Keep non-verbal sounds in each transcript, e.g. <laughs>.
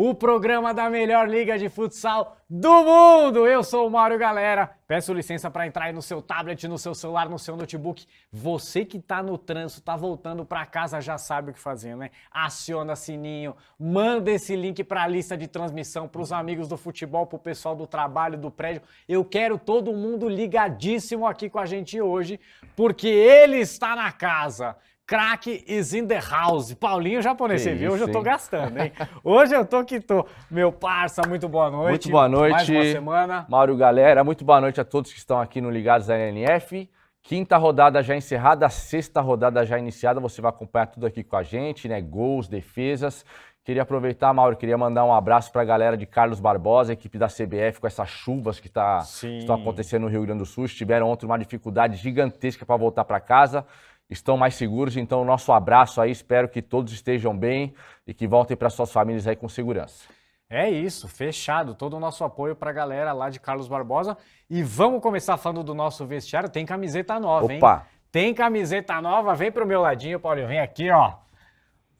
o programa da melhor liga de futsal do mundo. Eu sou o Mário Galera. Peço licença para entrar aí no seu tablet, no seu celular, no seu notebook. Você que está no trânsito, está voltando para casa, já sabe o que fazer, né? Aciona sininho, manda esse link para a lista de transmissão para os amigos do futebol, para o pessoal do trabalho, do prédio. Eu quero todo mundo ligadíssimo aqui com a gente hoje, porque ele está na casa. Crack is in the house. Paulinho japonês, você viu? Hoje eu tô gastando, hein? Hoje eu tô que tô. Meu parça, muito boa noite. Muito boa noite. Mais uma semana. Mauro Galera, muito boa noite a todos que estão aqui no Ligados da NNF. Quinta rodada já encerrada, sexta rodada já iniciada. Você vai acompanhar tudo aqui com a gente, né? Gols, defesas. Queria aproveitar, Mauro, queria mandar um abraço para a galera de Carlos Barbosa, equipe da CBF, com essas chuvas que tá, estão acontecendo no Rio Grande do Sul. Tiveram ontem uma dificuldade gigantesca para voltar para casa estão mais seguros. Então, nosso abraço aí, espero que todos estejam bem e que voltem para suas famílias aí com segurança. É isso, fechado. Todo o nosso apoio para a galera lá de Carlos Barbosa. E vamos começar falando do nosso vestiário. Tem camiseta nova, Opa. hein? Tem camiseta nova. Vem para o meu ladinho, Paulinho. Vem aqui, ó.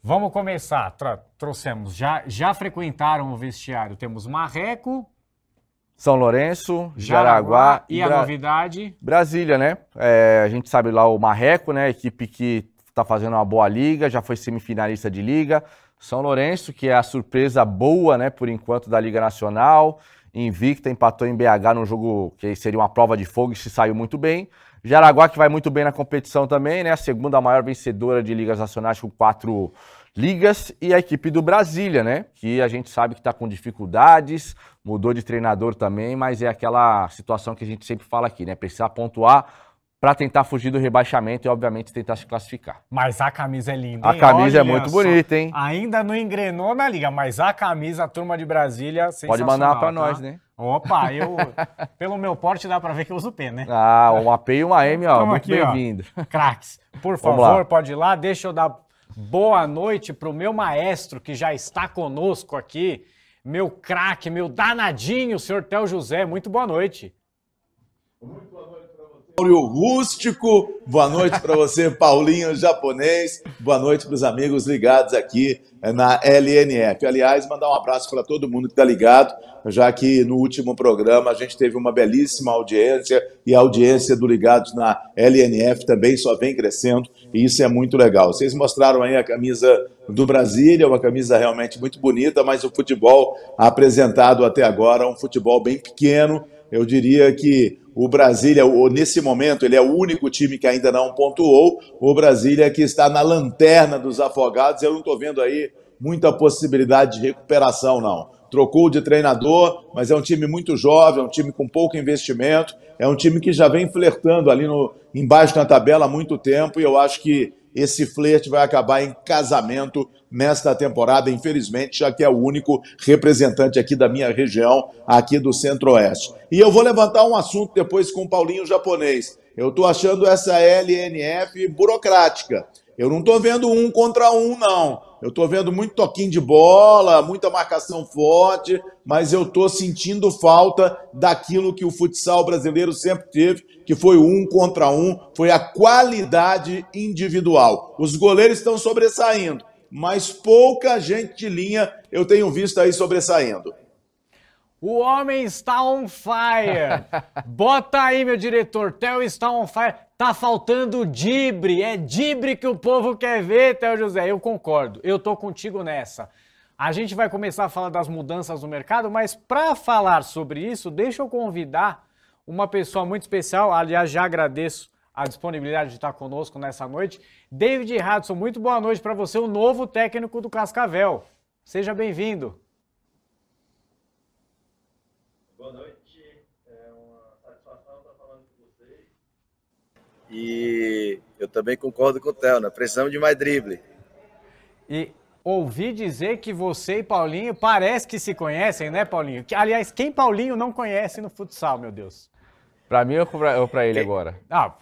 Vamos começar. trouxemos. Já, já frequentaram o vestiário. Temos Marreco, são Lourenço, Jaraguá, e, e a novidade? Brasília, né? É, a gente sabe lá o Marreco, né? Equipe que está fazendo uma boa liga, já foi semifinalista de liga. São Lourenço, que é a surpresa boa, né, por enquanto, da Liga Nacional. Invicta, empatou em BH num jogo que seria uma prova de fogo e se saiu muito bem. Jaraguá, que vai muito bem na competição também, né? A segunda maior vencedora de ligas nacionais com quatro ligas e a equipe do Brasília, né? Que a gente sabe que está com dificuldades, mudou de treinador também, mas é aquela situação que a gente sempre fala aqui, né? Precisa pontuar para tentar fugir do rebaixamento e, obviamente, tentar se classificar. Mas a camisa é linda. Hein? A camisa é Olha é muito bonita, hein? Ainda não engrenou na liga, mas a camisa, a turma de Brasília, Pode mandar para tá? nós, né? Opa, eu, <laughs> pelo meu porte, dá para ver que eu uso P, né? Ah, uma P e uma M, ó. Tamo muito bem-vindo. Craques, por favor, pode ir lá, deixa eu dar boa noite para o meu maestro que já está conosco aqui, meu craque, meu danadinho, senhor Tel José. Muito boa noite. Você. Rústico, boa noite para você, Paulinho japonês, boa noite para os amigos ligados aqui na LNF. Aliás, mandar um abraço para todo mundo que está ligado, já que no último programa a gente teve uma belíssima audiência e a audiência do Ligados na LNF também só vem crescendo e isso é muito legal. Vocês mostraram aí a camisa do Brasília, uma camisa realmente muito bonita, mas o futebol apresentado até agora é um futebol bem pequeno. Eu diria que o Brasília, nesse momento, ele é o único time que ainda não pontuou. O Brasília que está na lanterna dos afogados. Eu não estou vendo aí muita possibilidade de recuperação, não. Trocou de treinador, mas é um time muito jovem, é um time com pouco investimento, é um time que já vem flertando ali no, embaixo na tabela há muito tempo e eu acho que esse flerte vai acabar em casamento nesta temporada, infelizmente, já que é o único representante aqui da minha região, aqui do Centro-Oeste. E eu vou levantar um assunto depois com o Paulinho japonês. Eu estou achando essa LNF burocrática. Eu não estou vendo um contra um, não. Eu estou vendo muito toquinho de bola, muita marcação forte, mas eu estou sentindo falta daquilo que o futsal brasileiro sempre teve, que foi um contra um, foi a qualidade individual. Os goleiros estão sobressaindo, mas pouca gente de linha eu tenho visto aí sobressaindo. O homem está on fire. <laughs> Bota aí, meu diretor. Theo está on fire. Tá faltando dibre. É dibre que o povo quer ver, Theo José. Eu concordo. Eu tô contigo nessa. A gente vai começar a falar das mudanças no mercado, mas para falar sobre isso, deixa eu convidar uma pessoa muito especial. Aliás, já agradeço a disponibilidade de estar conosco nessa noite. David Hudson, muito boa noite para você, o novo técnico do Cascavel. Seja bem-vindo. Boa noite, é uma satisfação estar falando com vocês. E eu também concordo com o Theo, né? Precisamos de mais drible. E ouvi dizer que você e Paulinho parece que se conhecem, né, Paulinho? Que, aliás, quem Paulinho não conhece no futsal, meu Deus? Pra mim ou pra, ou pra ele quem? agora? Ah,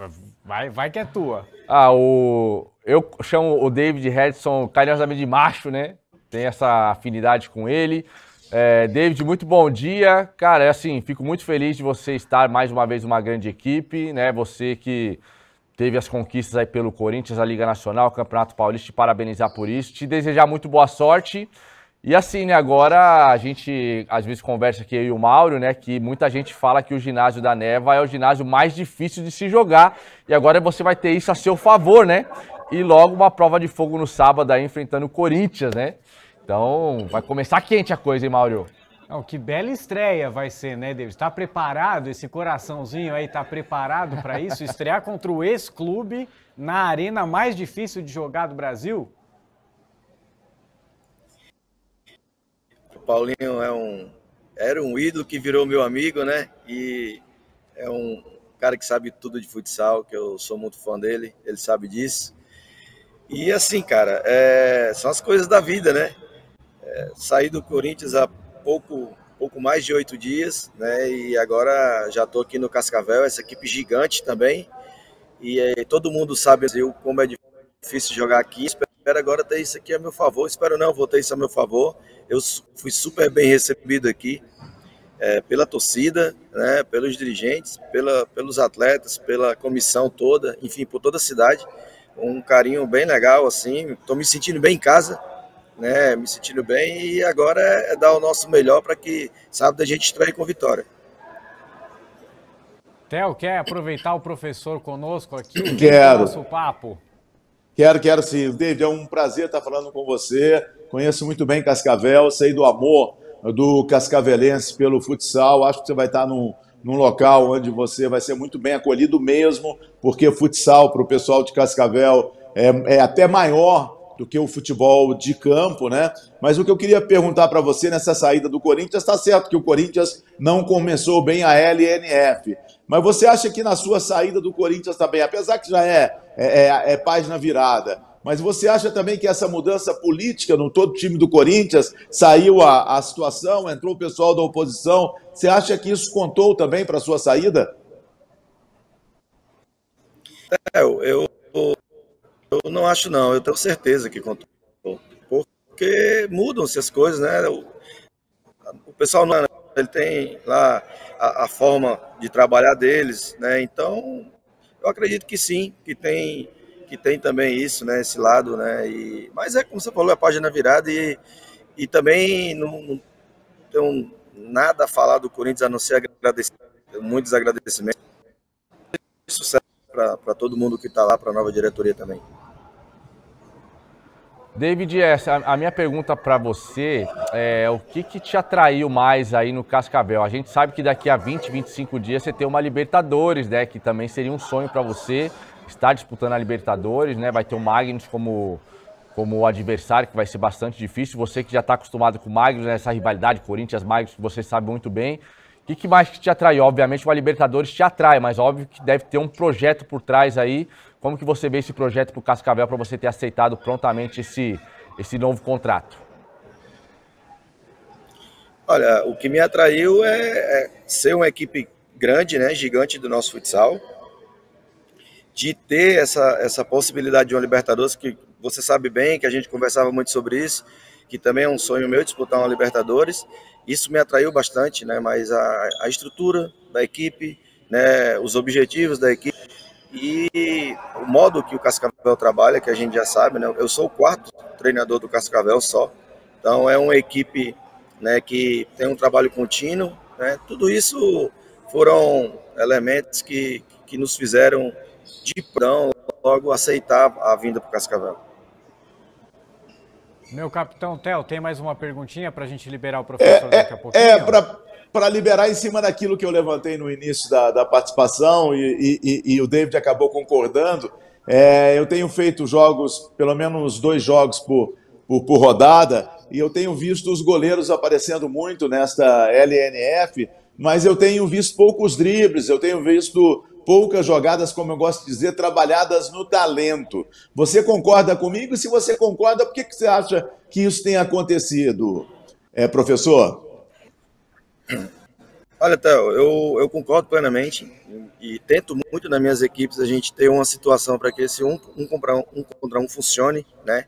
vai, vai que é tua. Ah, o. Eu chamo o David Hedson carinhosamente de macho, né? Tem essa afinidade com ele. É, David, muito bom dia. Cara, é assim, fico muito feliz de você estar mais uma vez numa grande equipe, né? Você que teve as conquistas aí pelo Corinthians, a Liga Nacional, o Campeonato Paulista, te parabenizar por isso, te desejar muito boa sorte E assim, né, agora a gente às vezes conversa aqui eu e o Mauro, né, que muita gente fala que o ginásio da Neva é o ginásio mais difícil de se jogar, e agora você vai ter isso a seu favor, né? E logo uma prova de fogo no sábado aí enfrentando o Corinthians, né? Então, vai começar quente a coisa, hein, Mauro? Não, que bela estreia vai ser, né, David? Está preparado esse coraçãozinho aí? Está preparado para isso? Estrear contra o ex-clube na arena mais difícil de jogar do Brasil? Paulinho é um era um ídolo que virou meu amigo, né? E é um cara que sabe tudo de futsal, que eu sou muito fã dele, ele sabe disso. E assim, cara, é, são as coisas da vida, né? É, saí do Corinthians há pouco, pouco mais de oito dias, né? E agora já estou aqui no Cascavel, essa equipe gigante também. E é, todo mundo sabe como é difícil jogar aqui. Espero agora ter isso aqui a meu favor. Espero não, vou ter isso a meu favor. Eu fui super bem recebido aqui é, pela torcida, né, pelos dirigentes, pela, pelos atletas, pela comissão toda, enfim, por toda a cidade. Um carinho bem legal, assim. Estou me sentindo bem em casa, né, me sentindo bem. E agora é, é dar o nosso melhor para que sábado a gente estreie com vitória. Theo, quer aproveitar o professor conosco aqui? Quero. Nosso papo. Quero, quero sim. David, é um prazer estar falando com você. Conheço muito bem Cascavel, sei do amor do cascavelense pelo futsal. Acho que você vai estar num, num local onde você vai ser muito bem acolhido mesmo, porque futsal para o pessoal de Cascavel é, é até maior do que o futebol de campo, né? Mas o que eu queria perguntar para você nessa saída do Corinthians, está certo que o Corinthians não começou bem a LNF, mas você acha que na sua saída do Corinthians também, apesar que já é, é, é, é página virada, mas você acha também que essa mudança política no todo time do Corinthians, saiu a, a situação, entrou o pessoal da oposição, você acha que isso contou também para a sua saída? É, eu, eu, eu não acho não, eu tenho certeza que contou. Porque mudam-se as coisas, né? O, o pessoal não, ele tem lá a, a, forma de trabalhar deles, né? Então, eu acredito que sim, que tem que tem também isso, né? Esse lado, né? E, mas é como você falou, a página virada e, e também não, não tenho nada a falar do Corinthians a não ser agradecer, muitos agradecimentos. Sucesso para todo mundo que está lá, para a nova diretoria também. David, a minha pergunta para você é o que, que te atraiu mais aí no Cascavel? A gente sabe que daqui a 20, 25 dias você tem uma Libertadores, né? Que também seria um sonho para você estar disputando a Libertadores, né? Vai ter o Magnus como, como adversário, que vai ser bastante difícil. Você que já está acostumado com o Magnus, né? essa rivalidade Corinthians-Magnus, que você sabe muito bem. O que, que mais te atraiu? Obviamente o Libertadores te atrai, mas óbvio que deve ter um projeto por trás aí como que você vê esse projeto para o Cascavel para você ter aceitado prontamente esse, esse novo contrato? Olha, o que me atraiu é, é ser uma equipe grande, né, gigante do nosso futsal, de ter essa, essa possibilidade de uma Libertadores, que você sabe bem, que a gente conversava muito sobre isso, que também é um sonho meu disputar uma Libertadores. Isso me atraiu bastante, né? Mas a, a estrutura da equipe, né? Os objetivos da equipe e o modo que o Cascavel trabalha, que a gente já sabe, né? Eu sou o quarto treinador do Cascavel só. Então é uma equipe né, que tem um trabalho contínuo. Né? Tudo isso foram elementos que, que nos fizeram de então, logo aceitar a vinda para o Cascavel. Meu capitão Theo, tem mais uma perguntinha para a gente liberar o professor é, daqui a pouquinho? É, para para liberar em cima daquilo que eu levantei no início da, da participação e, e, e, o David acabou concordando. É, eu tenho feito jogos, pelo menos dois jogos por, por, por, rodada, e eu tenho visto os goleiros aparecendo muito nesta LNF, mas eu tenho visto poucos dribles, eu tenho visto poucas jogadas, como eu gosto de dizer, trabalhadas no talento. Você concorda comigo? Se você concorda, por que, que você acha que isso tem acontecido, é, professor? Olha, Théo, eu, eu concordo plenamente e tento muito nas minhas equipes a gente ter uma situação para que esse um, um, contra um, um contra um funcione, né?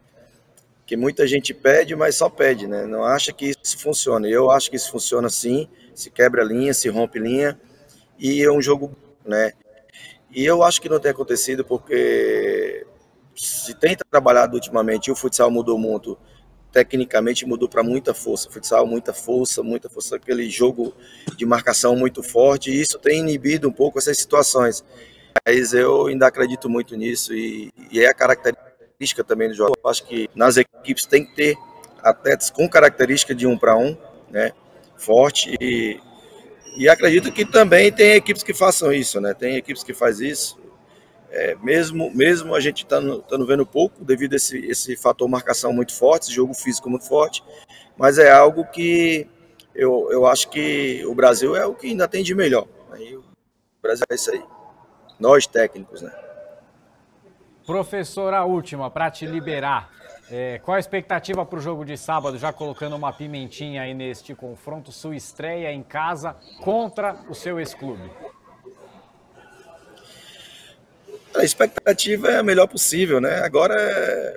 Que muita gente pede, mas só pede, né? Não acha que isso funciona. Eu acho que isso funciona sim, se quebra linha, se rompe linha e é um jogo, né? E eu acho que não tem acontecido porque se tem trabalhado ultimamente o futsal mudou muito, tecnicamente mudou para muita força. Futsal, muita força, muita força, aquele jogo de marcação muito forte, e isso tem inibido um pouco essas situações. Mas eu ainda acredito muito nisso, e, e é a característica também do jogo. Eu acho que nas equipes tem que ter atletas com característica de um para um, né, forte, e, e acredito que também tem equipes que façam isso, né, tem equipes que fazem isso, é, mesmo, mesmo a gente estando vendo pouco, devido a esse, esse fator marcação muito forte, esse jogo físico muito forte, mas é algo que eu, eu acho que o Brasil é o que ainda tem de melhor. Aí, o Brasil é isso aí. Nós técnicos, né? Professor, a última, para te liberar. É, qual a expectativa para o jogo de sábado, já colocando uma pimentinha aí neste confronto, sua estreia em casa contra o seu ex-clube? A expectativa é a melhor possível, né? Agora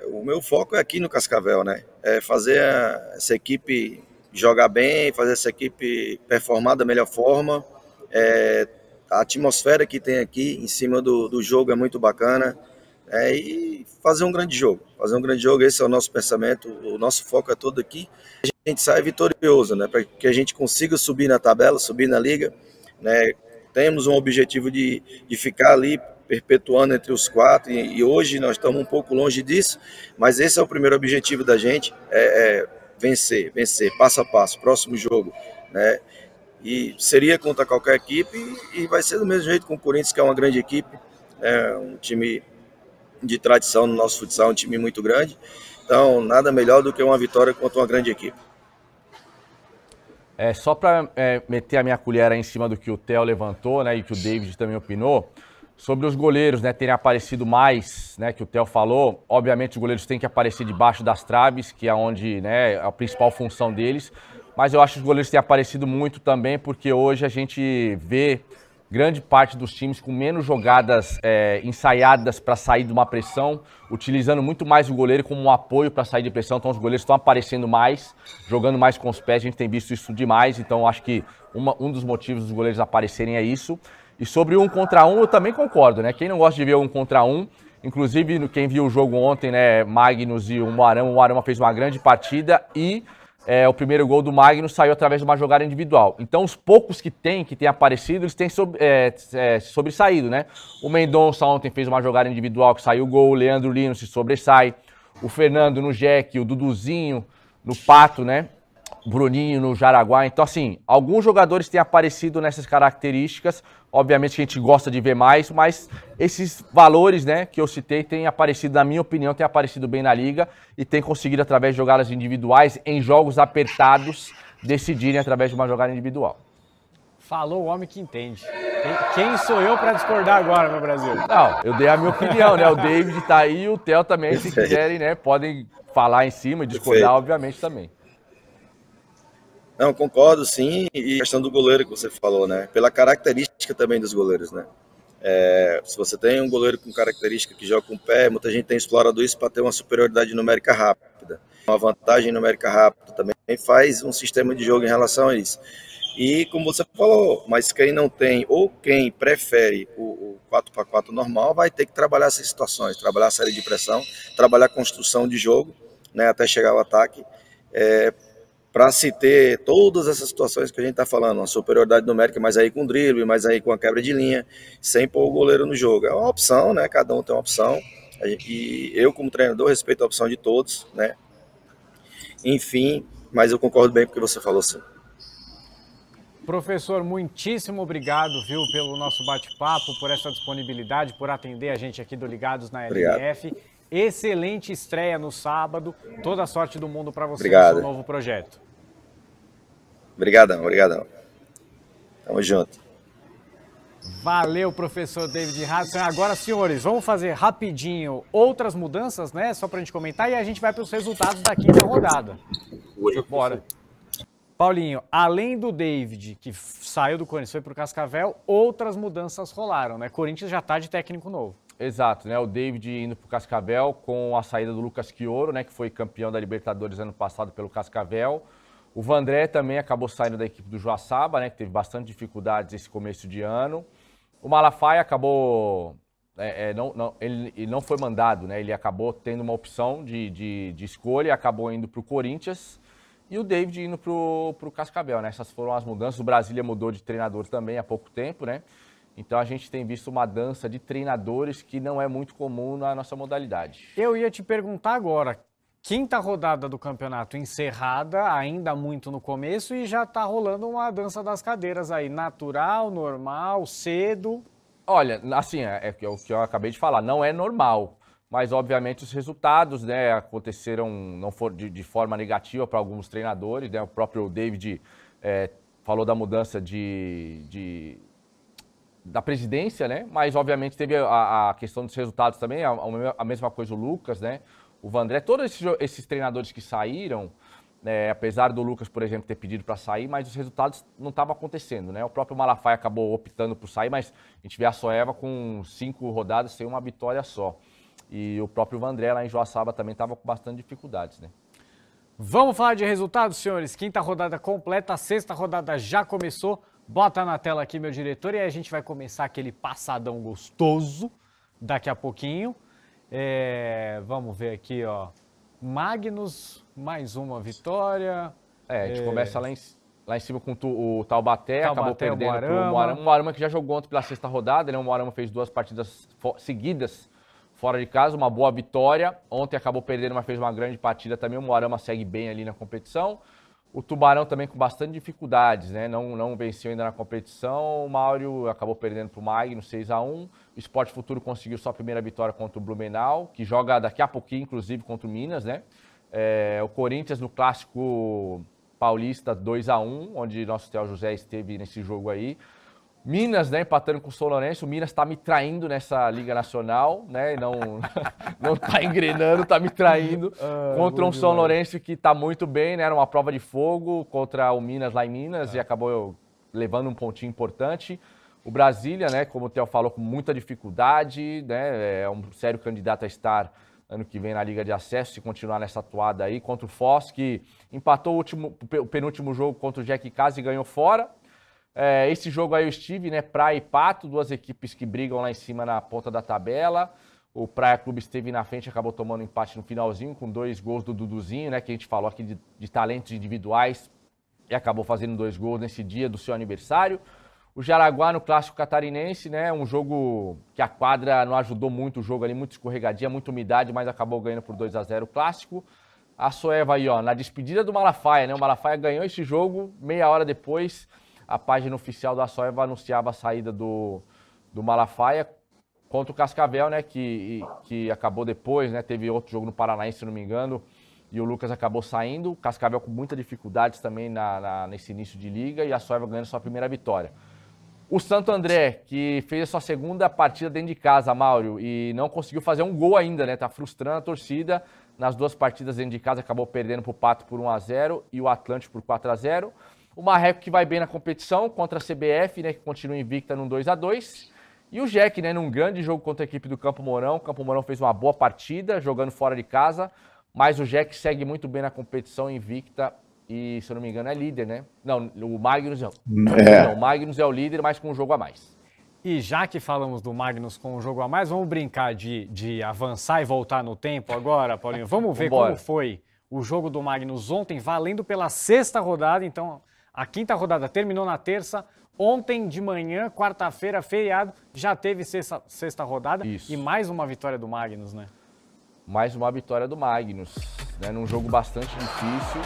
o meu foco é aqui no Cascavel, né? É fazer a, essa equipe jogar bem, fazer essa equipe performar da melhor forma. É, a atmosfera que tem aqui em cima do, do jogo é muito bacana. É, e fazer um grande jogo. Fazer um grande jogo, esse é o nosso pensamento. O nosso foco é todo aqui. A gente sai vitorioso, né? Para que a gente consiga subir na tabela, subir na liga. Né? Temos um objetivo de, de ficar ali perpetuando entre os quatro, e, e, hoje nós estamos um pouco longe disso, mas esse é o primeiro objetivo da gente, é, é vencer, vencer, passo a passo, próximo jogo, né? E seria contra qualquer equipe, e vai ser do mesmo jeito com o Corinthians, que é uma grande equipe, é um time de tradição no nosso futsal, um time muito grande, então nada melhor do que uma vitória contra uma grande equipe. É, só para é, meter a minha colher em cima do que o Theo levantou, né, e que o David também opinou, Sobre os goleiros, né, terem aparecido mais, né, que o Theo falou, obviamente os goleiros têm que aparecer debaixo das traves, que é onde, né, a principal função deles, mas eu acho que os goleiros têm aparecido muito também, porque hoje a gente vê grande parte dos times com menos jogadas é, ensaiadas para sair de uma pressão, utilizando muito mais o goleiro como um apoio para sair de pressão. Então os goleiros estão aparecendo mais, jogando mais com os pés. A gente tem visto isso demais. Então acho que uma, um dos motivos dos goleiros aparecerem é isso. E sobre um contra um, eu também concordo, né? Quem não gosta de ver um contra um, inclusive quem viu o jogo ontem, né? Magnus e o Moarama, o Moarama fez uma grande partida e é, o primeiro gol do Magnus saiu através de uma jogada individual. Então, os poucos que tem, que têm aparecido, eles têm sobre, é, é, sobressaído, né? O Mendonça ontem fez uma jogada individual que saiu o gol, o Leandro Lino se sobressai, o Fernando no Jack, o Duduzinho no Pato, né? Bruninho no Jaraguá. Então, assim, alguns jogadores têm aparecido nessas características. Obviamente que a gente gosta de ver mais, mas esses valores né, que eu citei têm aparecido, na minha opinião, têm aparecido bem na liga e têm conseguido, através de jogadas individuais, em jogos apertados, decidirem através de uma jogada individual. Falou o homem que entende. Quem sou eu para discordar agora, meu Brasil? Não, eu dei a minha opinião, né? O David tá aí e o Theo também, se quiserem, né? Podem falar em cima e discordar, obviamente, também. Não, concordo sim, e a questão do goleiro que você falou, né? Pela característica também dos goleiros, né? É, se você tem um goleiro com característica que joga com o pé, muita gente tem explorado isso para ter uma superioridade numérica rápida. Uma vantagem numérica rápida também faz um sistema de jogo em relação a isso. E como você falou, mas quem não tem ou quem prefere o, o 4x4 normal vai ter que trabalhar essas situações, trabalhar a série de pressão, trabalhar a construção de jogo, né, até chegar ao ataque. É, para se ter todas essas situações que a gente está falando, uma superioridade numérica, mas aí com drible, mas aí com a quebra de linha, sem pôr o goleiro no jogo. É uma opção, né? Cada um tem uma opção. E eu, como treinador, respeito a opção de todos, né? Enfim, mas eu concordo bem com o que você falou, sim. Professor, muitíssimo obrigado, viu, pelo nosso bate-papo, por essa disponibilidade, por atender a gente aqui do Ligados na LF. Obrigado. Excelente estreia no sábado. Toda a sorte do mundo para você Obrigado. no seu novo projeto. Obrigadão, obrigadão. Tamo junto. Valeu, professor David Hudson. Agora, senhores, vamos fazer rapidinho outras mudanças, né? Só para a gente comentar e a gente vai para os resultados da quinta rodada. Bora. Paulinho, além do David, que saiu do Corinthians e foi para o Cascavel, outras mudanças rolaram, né? Corinthians já está de técnico novo. Exato, né? O David indo para o Cascavel com a saída do Lucas Quioro, né? Que foi campeão da Libertadores ano passado pelo Cascavel. O Vandré também acabou saindo da equipe do Joaçaba, né? Que teve bastante dificuldades esse começo de ano. O Malafaia acabou é, é, não, não, ele, ele, não foi mandado, né? Ele acabou tendo uma opção de, de, de escolha, acabou indo para o Corinthians e o David indo para o Cascavel, né? Essas foram as mudanças. O Brasília mudou de treinador também há pouco tempo, né? Então a gente tem visto uma dança de treinadores que não é muito comum na nossa modalidade. Eu ia te perguntar agora, quinta rodada do campeonato encerrada, ainda muito no começo, e já está rolando uma dança das cadeiras aí, natural, normal, cedo. Olha, assim, é, é o que eu acabei de falar, não é normal. Mas, obviamente, os resultados né, aconteceram não for de, de forma negativa para alguns treinadores. Né? O próprio David é, falou da mudança de, de, da presidência, né? Mas, obviamente, teve a, a questão dos resultados também. A, a, mesma coisa o Lucas, né? O Vandré, todos esses, esses treinadores que saíram, é, apesar do Lucas, por exemplo, ter pedido para sair, mas os resultados não estavam acontecendo, né? O próprio Malafaia acabou optando por sair, mas a gente vê a Soeva com cinco rodadas sem uma vitória só. E o próprio Vandré lá em Joaçaba também estava com bastante dificuldades, né? Vamos falar de resultados, senhores. Quinta rodada completa, a sexta rodada já começou. Bota na tela aqui, meu diretor, e aí a gente vai começar aquele passadão gostoso daqui a pouquinho. É, vamos ver aqui, ó. Magnus, mais uma vitória. É, a gente é... começa lá em, lá em cima com o Taubaté, Taubaté acabou perdendo o Moarama. pro Moarama. O Moarama que já jogou ontem pela sexta rodada, né? O Moarama fez duas partidas seguidas fora de casa, uma boa vitória. Ontem acabou perdendo, mas fez uma grande partida também. O Moarama segue bem ali na competição. O Tubarão também com bastante dificuldades, né? Não, não venceu ainda na competição. O Mauro acabou perdendo para o Magno 6 a 1 O Esporte Futuro conseguiu sua primeira vitória contra o Blumenau, que joga daqui a pouquinho, inclusive, contra o Minas, né? É, o Corinthians no clássico paulista 2 a 1 onde nosso Theo José esteve nesse jogo aí. Minas, né, empatando com o São Lourenço. O Minas está me traindo nessa Liga Nacional, né? Não, <laughs> não tá engrenando, está me traindo. Ah, contra um São Lourenço que está muito bem, né? Era uma prova de fogo contra o Minas lá em Minas é. e acabou levando um pontinho importante. O Brasília, né, como o Theo falou, com muita dificuldade, né? É um sério candidato a estar ano que vem na Liga de Acesso, se continuar nessa toada aí, contra o Foz, que empatou o, último, o penúltimo jogo contra o Jack Casa e ganhou fora. É, esse jogo aí eu estive, né? Praia e Pato, duas equipes que brigam lá em cima na ponta da tabela. O Praia Clube esteve na frente, acabou tomando empate no finalzinho, com dois gols do Duduzinho, né? Que a gente falou aqui de, de talentos individuais e acabou fazendo dois gols nesse dia do seu aniversário. O Jaraguá no clássico catarinense, né? Um jogo que a quadra não ajudou muito o jogo ali, muito escorregadia, muita umidade, mas acabou ganhando por 2 a 0 o clássico. A Soeva aí, ó, na despedida do Malafaia, né? O Malafaia ganhou esse jogo, meia hora depois a página oficial da Soeva anunciava a saída do, do Malafaia contra o Cascavel, né? Que, que acabou depois, né? Teve outro jogo no Paranaense, se não me engano, e o Lucas acabou saindo. O Cascavel com muitas dificuldades também na, na, nesse início de liga e a Soeva ganhando sua primeira vitória. O Santo André, que fez a sua segunda partida dentro de casa, Mauro, e não conseguiu fazer um gol ainda, né? Tá frustrando a torcida. Nas duas partidas dentro de casa, acabou perdendo para o Pato por 1 a 0 e o Atlântico por 4 a 0 o Marreco que vai bem na competição contra a CBF, né, que continua invicta num 2 a 2 E o Jack, né, num grande jogo contra a equipe do Campo Mourão. O Campo Mourão fez uma boa partida, jogando fora de casa. Mas o Jack segue muito bem na competição, invicta. E, se eu não me engano, é líder, né? Não, o Magnus, é. não, o Magnus é o líder, mas com um jogo a mais. E já que falamos do Magnus com um jogo a mais, vamos brincar de, de avançar e voltar no tempo agora, Paulinho. Vamos ver como foi o jogo do Magnus ontem, valendo pela sexta rodada. Então, a quinta rodada terminou na terça. Ontem de manhã, quarta-feira, feriado, já teve sexta, sexta rodada Isso. e mais uma vitória do Magnus, né? Mais uma vitória do Magnus, né? Num jogo bastante difícil.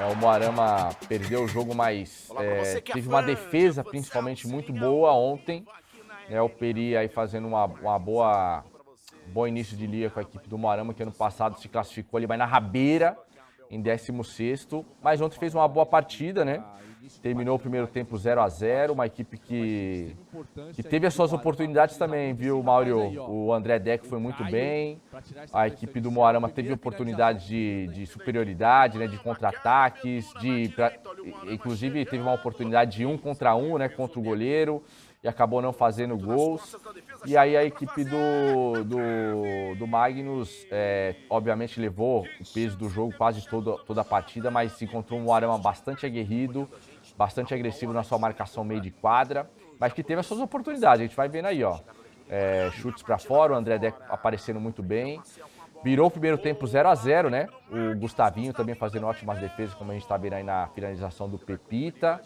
É, o Moarama perdeu o jogo, mas é, teve uma defesa principalmente muito boa ontem. É, o Peri aí fazendo uma, uma boa bom início de liga com a equipe do Moarama, que ano passado se classificou ali, vai na rabeira em 16 mas ontem fez uma boa partida, né? Terminou o primeiro tempo 0 a 0 uma equipe que, que teve as suas oportunidades também, viu, Mauro? O André Deck foi muito bem, a equipe do Moarama teve oportunidades de, de superioridade, né, de contra-ataques, de, pra, inclusive teve uma oportunidade de um contra um, né, contra o goleiro e acabou não fazendo gols. E aí a equipe do, do, do Magnus, é, obviamente, levou o peso do jogo quase toda, toda a partida, mas se encontrou um Arama bastante aguerrido, bastante agressivo na sua marcação meio de quadra, mas que teve as suas oportunidades. A gente vai vendo aí, ó. é, chutes para fora, o André Deco aparecendo muito bem. Virou o primeiro tempo 0 a 0 né? O Gustavinho também fazendo ótimas defesas, como a gente está vendo aí na finalização do Pepita.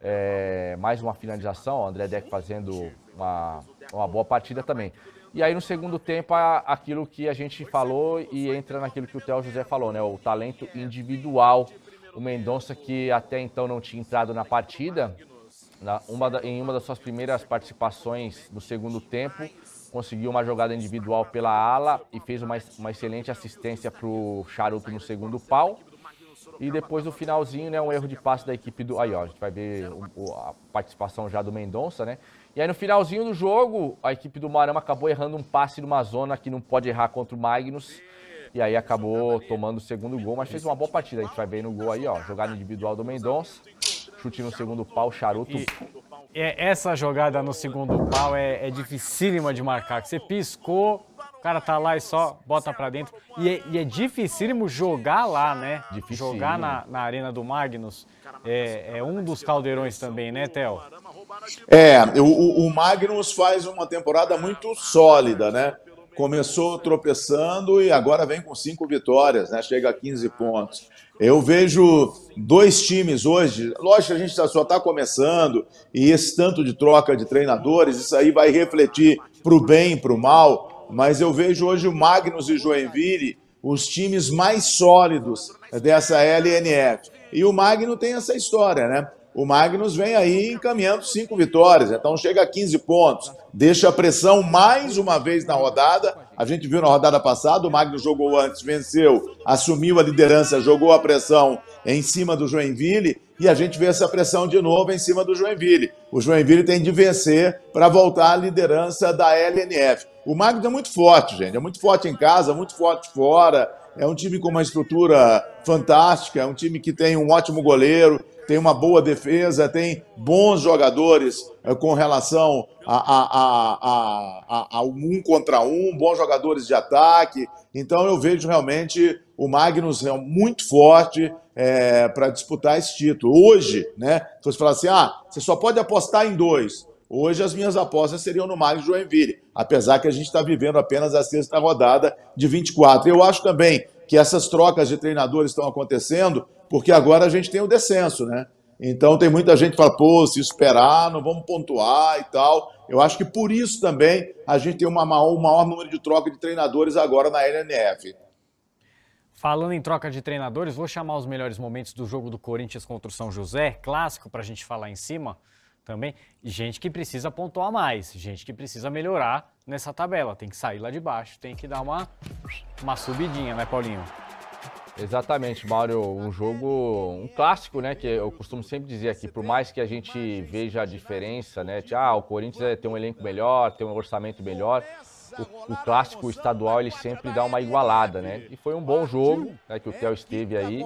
É, mais uma finalização, o André Deck fazendo uma, uma boa partida também. E aí no segundo tempo, aquilo que a gente falou e entra naquilo que o Theo José falou, né? O talento individual. O Mendonça, que até então não tinha entrado na partida, na, uma da, em uma das suas primeiras participações no segundo tempo, conseguiu uma jogada individual pela ala e fez uma, uma excelente assistência para o Charuto no segundo pau. E depois no finalzinho, né, um erro de passe da equipe do. Aí, ó, a gente vai ver o, a participação já do Mendonça, né? E aí no finalzinho do jogo, a equipe do Marama acabou errando um passe numa zona que não pode errar contra o Magnus. E aí acabou tomando o segundo gol, mas fez uma boa partida. A gente vai ver no gol aí, ó. Jogada individual do Mendonça. Chute no segundo pau, charuto. E essa jogada no segundo pau é, é dificílima de marcar. Você piscou, o cara tá lá e só bota para dentro. E é, e é dificílimo jogar lá, né? Dificílimo. Jogar na, na Arena do Magnus é, é um dos caldeirões também, né, Theo? É, o, o Magnus faz uma temporada muito sólida, né? Começou tropeçando e agora vem com cinco vitórias, né? Chega a 15 pontos. Eu vejo dois times hoje, lógico que a gente só está começando, e esse tanto de troca de treinadores, isso aí vai refletir para o bem e para o mal, mas eu vejo hoje o Magnus e Joinville os times mais sólidos dessa LNF. E o Magno tem essa história, né? O Magnus vem aí encaminhando cinco vitórias, então chega a 15 pontos, deixa a pressão mais uma vez na rodada. A gente viu na rodada passada, o Magnus jogou antes, venceu, assumiu a liderança, jogou a pressão em cima do Joinville e a gente vê essa pressão de novo em cima do Joinville. O Joinville tem de vencer para voltar à liderança da LNF. O Magnus é muito forte, gente, é muito forte em casa, muito forte fora. É um time com uma estrutura fantástica, é um time que tem um ótimo goleiro, tem uma boa defesa, tem bons jogadores eh, com relação a, a, a, a, um contra um, bons jogadores de ataque. Então eu vejo realmente o Magnus é muito forte é, para disputar esse título. Hoje, né? Se você falar assim, ah, você só pode apostar em dois. Hoje as minhas apostas seriam no Magnus Joinville, apesar que a gente está vivendo apenas a sexta rodada de 24. Eu acho também que essas trocas de treinadores estão acontecendo porque agora a gente tem o descenso, né? Então tem muita gente que fala, pô, se esperar, não vamos pontuar e tal. Eu acho que por isso também a gente tem uma maior, um maior número de troca de treinadores agora na LNF. Falando em troca de treinadores, vou chamar os melhores momentos do jogo do Corinthians contra o São José, clássico para a gente falar em cima também. Gente que precisa pontuar mais, gente que precisa melhorar nessa tabela, tem que sair lá de baixo, tem que dar uma, uma subidinha, né, Paulinho? Exatamente, Mário, um jogo, um clássico, né, que eu costumo sempre dizer aqui, por mais que a gente veja a diferença, né, de, ah, o Corinthians tem um elenco melhor, tem um orçamento melhor, o, o, clássico estadual ele sempre dá uma igualada, né? E foi um bom jogo, né, que o Theo esteve aí.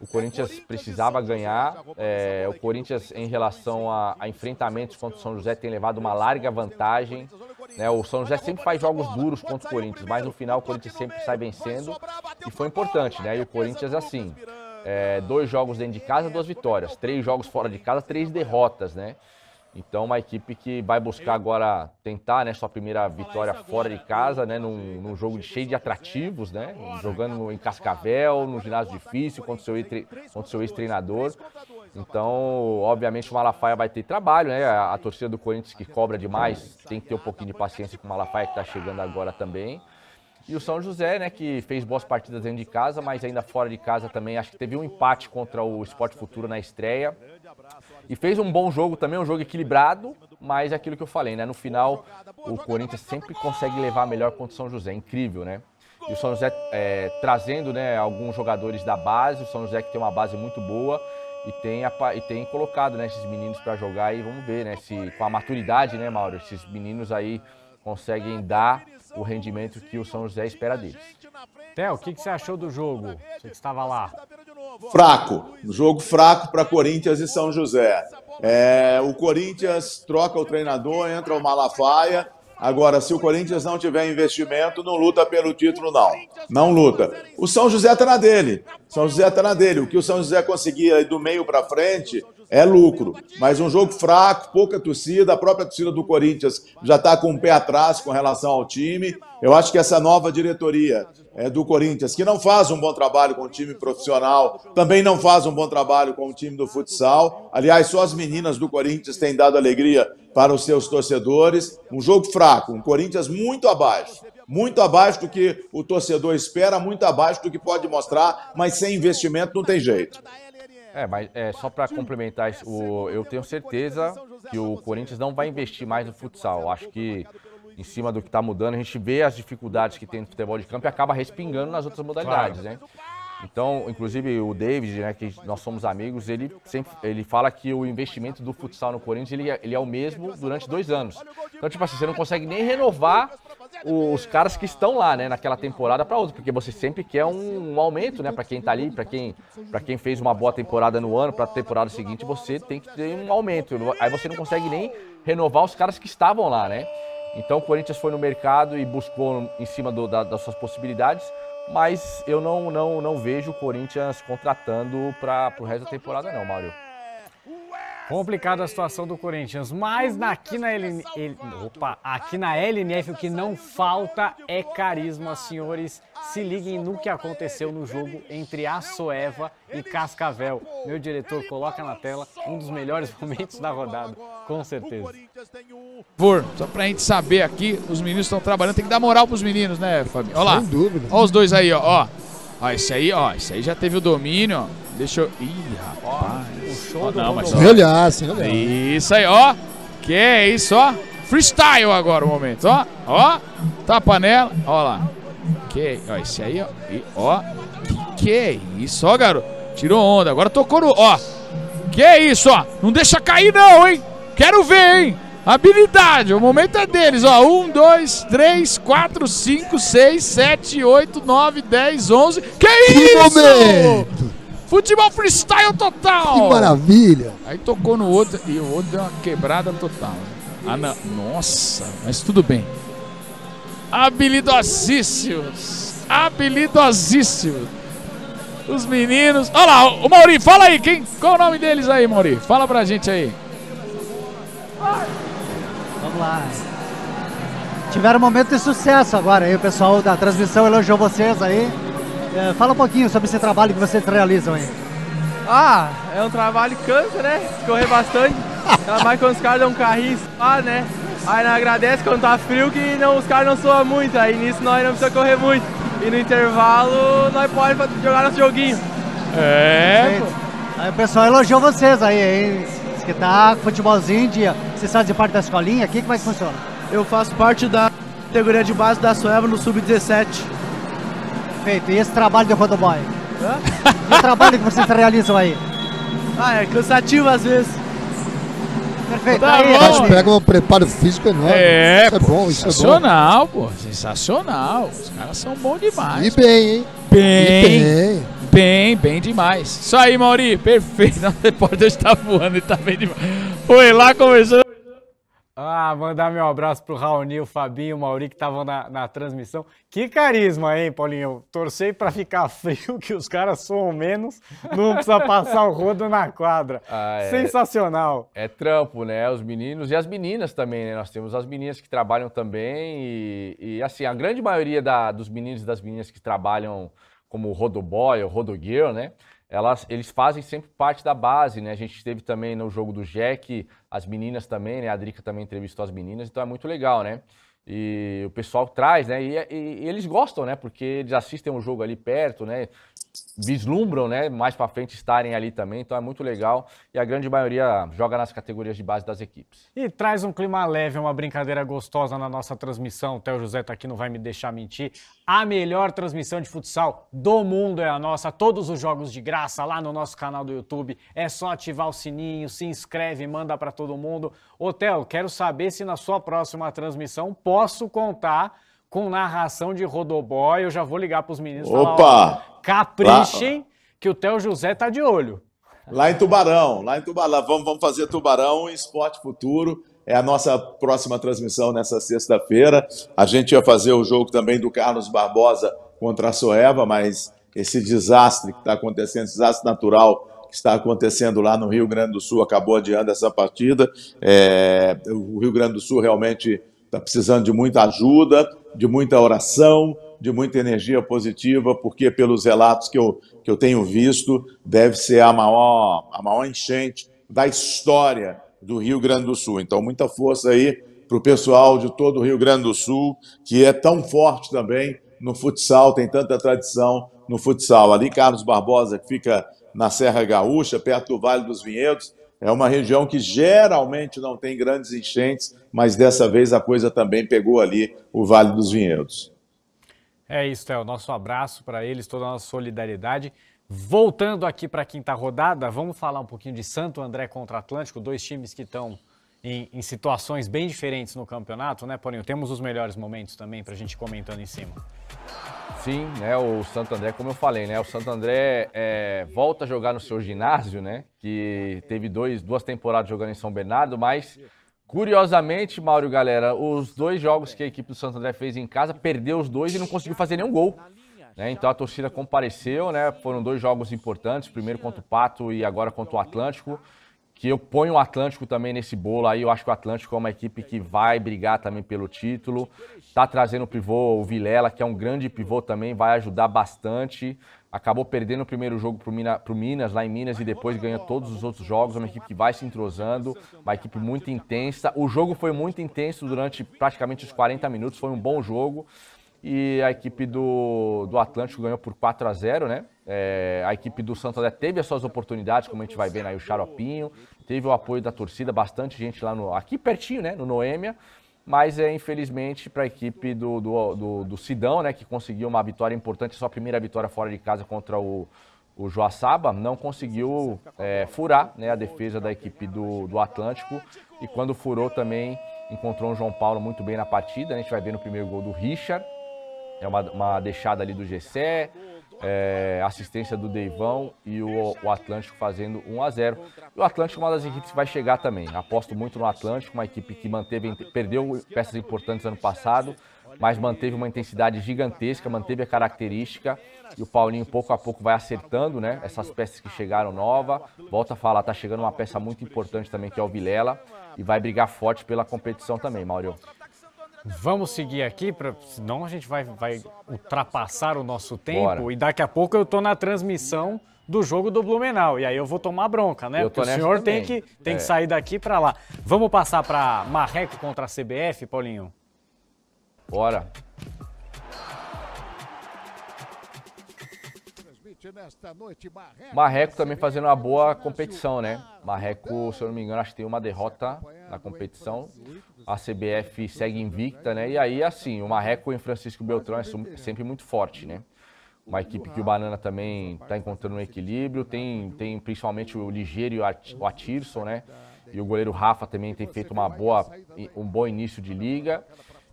O Corinthians precisava ganhar. É, o Corinthians, em relação a, a, enfrentamentos contra o São José, tem levado uma larga vantagem. Né? O São José sempre faz jogos duros contra o Corinthians, mas no final o Corinthians sempre sai vencendo. E foi importante, né? E o Corinthians, assim, é, dois jogos dentro de casa, duas vitórias. Três jogos fora de casa, três derrotas, né? Então, uma equipe que vai buscar agora tentar, né, sua primeira vitória fora de casa, né, num, num jogo cheio de atrativos, né, jogando em Cascavel, no ginásio difícil, contra o seu ex-treinador. Então, obviamente, o Malafaia vai ter trabalho, né, a, a, torcida do Corinthians que cobra demais tem que ter um pouquinho de paciência com o Malafaia que está chegando agora também. E o São José, né, que fez boas partidas dentro de casa, mas ainda fora de casa também, acho que teve um empate contra o Esporte Futuro na estreia. E fez um bom jogo também, um jogo equilibrado, mas é aquilo que eu falei, né? No final, o Corinthians sempre consegue levar melhor contra o São José. Incrível, né? E o São José é, trazendo né, alguns jogadores da base, o São José que tem uma base muito boa e tem, e tem colocado né, esses meninos para jogar e vamos ver né, se com a maturidade, né, Mauro, esses meninos aí conseguem dar o rendimento que o São José espera deles. Theo, o que, que você achou do jogo? Você que estava lá. Fraco. Jogo fraco para Corinthians e São José. É, o Corinthians troca o treinador, entra o Malafaia. Agora, se o Corinthians não tiver investimento, não luta pelo título, não. Não luta. O São José está na dele. São José está na dele. O que o São José conseguia do meio para frente é lucro. Mas um jogo fraco, pouca torcida, a própria torcida do Corinthians já está com o pé atrás com relação ao time. Eu acho que essa nova diretoria é, do Corinthians, que não faz um bom trabalho com o time profissional, também não faz um bom trabalho com o time do futsal. Aliás, só as meninas do Corinthians têm dado alegria para os seus torcedores. Um jogo fraco, um Corinthians muito abaixo. Muito abaixo do que o torcedor espera, muito abaixo do que pode mostrar, mas sem investimento não tem jeito. É, mas é, só para complementar, isso, o, eu tenho certeza que o Corinthians não vai investir mais no futsal. Acho que em cima do que está mudando, a gente vê as dificuldades que tem no futebol de campo e acaba respingando nas outras modalidades, claro. né? Então, inclusive o David, né, que nós somos amigos, ele sempre ele fala que o investimento do futsal no Corinthians ele é, ele é o mesmo durante dois anos. Então, tipo assim, você não consegue nem renovar os caras que estão lá, né, naquela temporada para outra, porque você sempre quer um, um aumento, né, para quem está ali, para quem para quem fez uma boa temporada no ano, para a temporada seguinte você tem que ter um aumento. Aí você não consegue nem renovar os caras que estavam lá, né? Então o Corinthians foi no mercado e buscou em cima do, da, das suas possibilidades mas eu não, não, não vejo o Corinthians contratando para o resto da temporada, não, Mário. Complicada a situação do Corinthians, mas aqui na, LN, opa, aqui na LNF o que não falta é carisma, senhores. Se liguem no que aconteceu no jogo entre a Soeva e Cascavel. Meu diretor, coloca na tela um dos melhores momentos da rodada, com certeza. Por, só pra gente saber aqui, os meninos estão trabalhando, tem que dar moral pros meninos, né, Fabinho? Olha lá. Sem dúvida. Olha os dois aí, ó. ó. Ó, esse aí, ó, esse aí já teve o domínio, ó. Deixa eu. Ih, rapaz. Show oh, do não, mas Sem olhar, sem olhar. Isso aí, ó. Que é isso, ó. Freestyle agora o momento, ó. Ó. Tá a panela. Ó lá. Que, ó, esse aí, ó. E, ó. Que que é isso, ó, garoto. Tirou onda. Agora tocou no. Ó. Que é isso, ó. Não deixa cair, não, hein. Quero ver, hein. Habilidade, o momento é deles, ó. 1, 2, 3, 4, 5, 6, 7, 8, 9, 10, 11. Que, que isso? Momento. Futebol freestyle total! Que maravilha! Aí tocou no outro e o outro deu uma quebrada total. Ah, não. Nossa, mas tudo bem. Habilidosíssimos! Habilidosíssimos! Os meninos. Olha lá, o Mauri, fala aí, quem? Qual o nome deles aí, Mauri? Fala pra gente aí. Vamos lá. Tiveram um momento de sucesso agora aí, o pessoal da transmissão elogiou vocês aí. É, fala um pouquinho sobre esse trabalho que vocês realizam aí. Ah, é um trabalho que cansa, né? Correr bastante. Ainda mais quando os caras dão um carrinho lá, né? Aí nós agradece quando tá frio que não, os caras não soam muito. Aí nisso nós não precisa correr muito. E no intervalo nós podemos jogar nosso joguinho. É. Aí o pessoal elogiou vocês aí, hein? Diz que tá futebolzinho dia. Vocês fazem parte da escolinha aqui? Como é que funciona? Eu faço parte da categoria de base da Sueva no Sub-17. Perfeito. E esse trabalho de rodoboy? Hã? e o trabalho que vocês realizam aí? <laughs> Ah, é cansativo às vezes. Perfeito. Tá aí, Mas pega um preparo físico enorme. É, isso é bom, isso sensacional, é bom. pô. Sensacional. Os caras são bons demais. E bem, hein? Bem. E bem. Bem, bem demais. Isso aí, Mauri. Perfeito. Não, o repórter está voando e tá bem demais. Foi lá, começou. Ah, mandar meu abraço pro Raoni, o Fabinho, o Mauri que estavam na, na transmissão. Que carisma, hein, Paulinho? Torcei para ficar <laughs> frio, que os caras soam menos, não precisa passar o rodo na quadra. Ah, é, Sensacional. É trampo, né? Os meninos e as meninas também, né? Nós temos as meninas que trabalham também e, e assim, a grande maioria da, dos meninos e das meninas que trabalham como rodoboy ou rodogear, né? Elas, eles fazem sempre parte da base, né? A gente teve também no jogo do Jack as meninas também, né? A Drica também entrevistou as meninas, então é muito legal, né? E o pessoal traz, né? E, e, e eles gostam, né? Porque eles assistem o jogo ali perto, né? Vislumbram, né, mais para frente estarem ali também, então é muito legal e a grande maioria joga nas categorias de base das equipes. E traz um clima leve, uma brincadeira gostosa na nossa transmissão. O Theo José tá aqui, não vai me deixar mentir. A melhor transmissão de futsal do mundo é a nossa. Todos os jogos de graça lá no nosso canal do YouTube. É só ativar o sininho, se inscreve, manda para todo mundo. Ô Theo, quero saber se na sua próxima transmissão posso contar com narração de Rodoboy. Eu já vou ligar para os meninos. Opa! Falar, caprichem, lá. que o Theo José tá de olho. Lá em Tubarão, lá em Tubarão. Vamos, vamos fazer Tubarão Esporte Futuro. É a nossa próxima transmissão nessa sexta-feira. A gente ia fazer o jogo também do Carlos Barbosa contra a Soeva, mas esse desastre que está acontecendo, desastre natural que está acontecendo lá no Rio Grande do Sul acabou adiando essa partida. É, o Rio Grande do Sul realmente está precisando de muita ajuda, de muita oração, de muita energia positiva, porque pelos relatos que eu, que eu tenho visto, deve ser a maior, a maior enchente da história do Rio Grande do Sul. Então, muita força aí para o pessoal de todo o Rio Grande do Sul, que é tão forte também no futsal, tem tanta tradição no futsal. Ali, Carlos Barbosa, que fica na Serra Gaúcha, perto do Vale dos Vinhedos, é uma região que geralmente não tem grandes enchentes, mas dessa vez a coisa também pegou ali o Vale dos Vinhedos. É isso, é o nosso abraço para eles, toda a nossa solidariedade. Voltando aqui para a quinta rodada, vamos falar um pouquinho de Santo André contra Atlântico, dois times que estão em, em, situações bem diferentes no campeonato, né, Paulinho? Temos os melhores momentos também para a gente comentando em cima. Sim, né, o Santo André, como eu falei, né, o Santo André é, volta a jogar no seu ginásio, né, que teve dois, duas temporadas jogando em São Bernardo, mas Curiosamente, Mauro galera, os dois jogos que a equipe do Santo André fez em casa, perdeu os dois e não conseguiu fazer nenhum gol. Né? Então a torcida compareceu, né? Foram dois jogos importantes, primeiro contra o Pato e agora contra o Atlântico. Que eu ponho o Atlântico também nesse bolo aí. Eu acho que o Atlântico é uma equipe que vai brigar também pelo título. Tá trazendo o pivô, o Vilela, que é um grande pivô também, vai ajudar bastante acabou perdendo o primeiro jogo para o Mina, Minas, lá em Minas, e depois ganhou todos os outros jogos. É uma equipe que vai se entrosando, uma equipe muito intensa. O jogo foi muito intenso durante praticamente os 40 minutos, foi um bom jogo. E a equipe do, do Atlântico ganhou por 4 a 0 né? É, a equipe do Santo André teve as suas oportunidades, como a gente vai ver aí o Xaropinho, teve o apoio da torcida, bastante gente lá no. aqui pertinho, né? No Noêmia mas é infelizmente para a equipe do, do, do, do, Sidão, né, que conseguiu uma vitória importante, sua primeira vitória fora de casa contra o, o Joaçaba, não conseguiu é, furar né, a defesa da equipe do, do Atlântico. E quando furou também encontrou o João Paulo muito bem na partida, a gente vai ver no primeiro gol do Richard, é uma, uma deixada ali do Gessé, é, assistência do Deivão e o, o, Atlântico fazendo 1 a 0 E o Atlântico é uma das equipes que vai chegar também. Aposto muito no Atlântico, uma equipe que manteve, perdeu peças importantes ano passado, mas manteve uma intensidade gigantesca, manteve a característica. E o Paulinho pouco a pouco vai acertando, né? Essas peças que chegaram nova. Volta a falar, tá chegando uma peça muito importante também que é o Vilela e vai brigar forte pela competição também, Mauro. Vamos seguir aqui, pra, senão a gente vai, vai ultrapassar o nosso tempo Bora. e daqui a pouco eu tô na transmissão do jogo do Blumenau. E aí eu vou tomar bronca, né? Porque o senhor tem que, tem é. que sair daqui para lá. Vamos passar para Marreco contra a CBF, Paulinho? Bora. Marreco também fazendo uma boa competição, né? Marreco, se eu não me engano, acho que tem uma derrota na competição. A CBF segue invicta, né? E aí, assim, o Marreco em Francisco Beltrão é sempre muito forte, né? Uma equipe que o Banana também está encontrando um equilíbrio. Tem, tem principalmente o Ligeiro e o Atirson, né? E o goleiro Rafa também tem feito uma boa, um bom início de liga.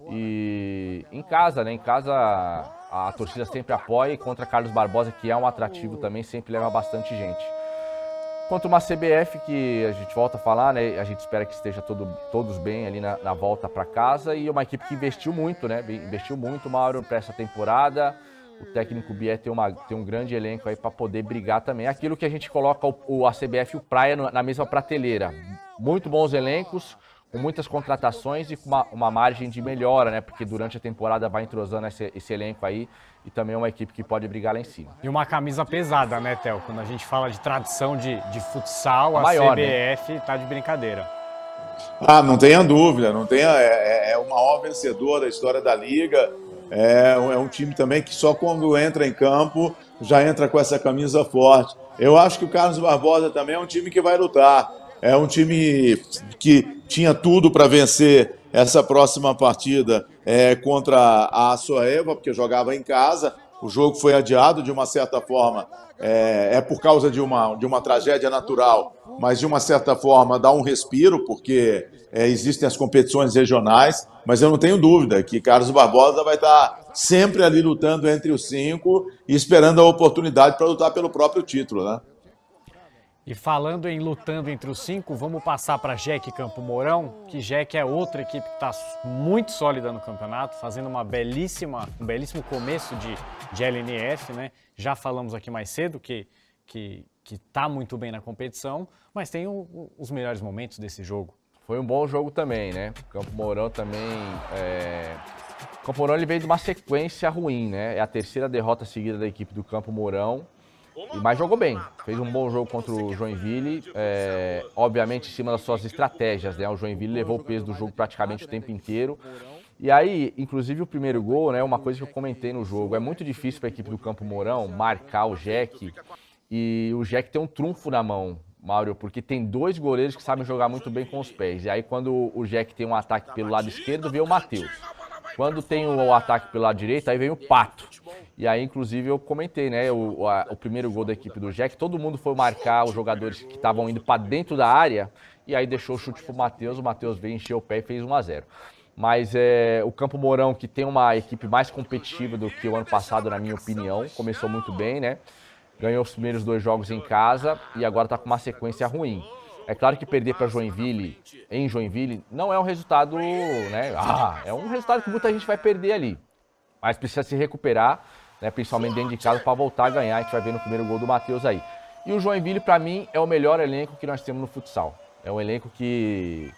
E em casa, né? Em casa a torcida sempre apoia e contra Carlos Barbosa, que é um atrativo também, sempre leva bastante gente. Contra uma CBF que a gente volta a falar, né? A gente espera que esteja todo, todos bem ali na, na volta para casa e uma equipe que investiu muito, né? Investiu muito, Mauro, para essa temporada. O técnico Bié tem, uma, tem um grande elenco aí para poder brigar também. Aquilo que a gente coloca o, o a CBF e o Praia na mesma prateleira. Muito bons elencos, com muitas contratações e com uma, uma, margem de melhora, né? Porque durante a temporada vai entrosando esse, esse, elenco aí e também é uma equipe que pode brigar lá em cima. E uma camisa pesada, né, Theo? Quando a gente fala de tradição de, de futsal, a, a maior, CBF né? tá de brincadeira. Ah, não tenha dúvida, não tenha. É, é o maior vencedor da história da liga. É, é um time também que só quando entra em campo já entra com essa camisa forte. Eu acho que o Carlos Barbosa também é um time que vai lutar. É um time que tinha tudo para vencer essa próxima partida é, contra a Soeva, porque jogava em casa. O jogo foi adiado de uma certa forma, é, é, por causa de uma, de uma tragédia natural, mas de uma certa forma dá um respiro, porque é, existem as competições regionais. Mas eu não tenho dúvida que Carlos Barbosa vai estar sempre ali lutando entre os cinco e esperando a oportunidade para lutar pelo próprio título, né? E falando em lutando entre os cinco, vamos passar para Jack Campo Mourão, que Jack é outra equipe que está muito sólida no campeonato, fazendo uma belíssima, um belíssimo começo de, de LNF, né? Já falamos aqui mais cedo que, que que tá muito bem na competição, mas tem o- o- os melhores momentos desse jogo. Foi um bom jogo também, né? Campo Mourão também. É... Campo Mourão ele veio de uma sequência ruim, né? É a terceira derrota seguida da equipe do Campo Mourão. Mas jogou bem. Fez um bom jogo contra o Joinville. é, Obviamente em cima das suas estratégias, né? O Joinville levou o peso do jogo praticamente o tempo inteiro. E aí, inclusive o primeiro gol, né? Uma coisa que eu comentei no jogo. É muito difícil para a equipe do Campo Mourão marcar o Jack. E o Jack tem um trunfo na mão, Mauro, porque tem dois goleiros que sabem jogar muito bem com os pés. E aí, quando o Jack tem um ataque pelo lado esquerdo, vem o Matheus. Quando tem o ataque pelo lado direito, aí vem o Pato. E aí, inclusive, eu comentei, né? O, a- o primeiro gol da equipe do Jack, todo mundo foi marcar os jogadores que estavam indo para dentro da área. E aí deixou o chute pro Matheus. O Matheus veio, encheu o pé e fez 1 a 0 Mas é, o Campo Mourão, que tem uma equipe mais competitiva do que o ano passado, na minha opinião, começou muito bem, né? Ganhou os primeiros dois jogos em casa e agora está com uma sequência ruim. É claro que perder para Joinville, em Joinville, não é um resultado, né? Ah, é um resultado que muita gente vai perder ali. Mas precisa se recuperar, né? principalmente dentro de casa, para voltar a ganhar. A gente vai ver no primeiro gol do Matheus aí. E o Joinville, para mim, é o melhor elenco que nós temos no futsal. É um elenco que